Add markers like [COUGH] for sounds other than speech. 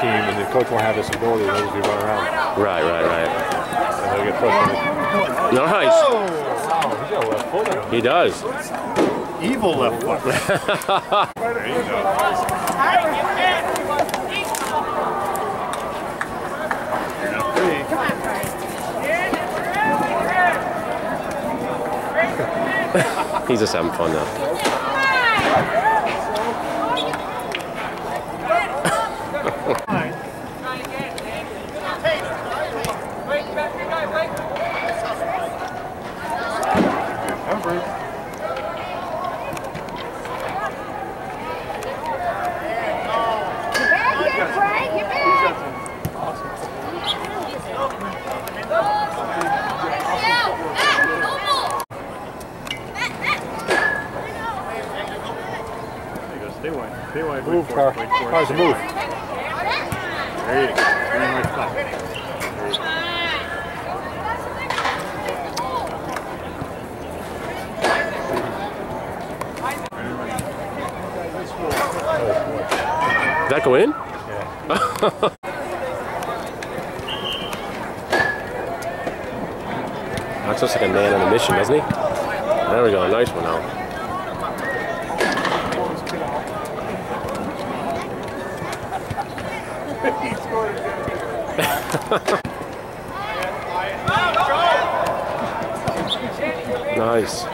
team, and the coach won't have this ability to just be running around. Right, right, right. And they'll get frustrated. Nice. Oh, wow, he's got a left foot on. He does. Evil left foot. [LAUGHS] There you go. He's just having fun now. Back here, Frank, get back. There you go. Stay wide. Stay wide. Move, Wait for car. it. Wait for it. Cars, move. There you go. Very nice stop. Did that go in? [LAUGHS] That's just like a man on a mission, doesn't he? There we go. Nice one now. Nice.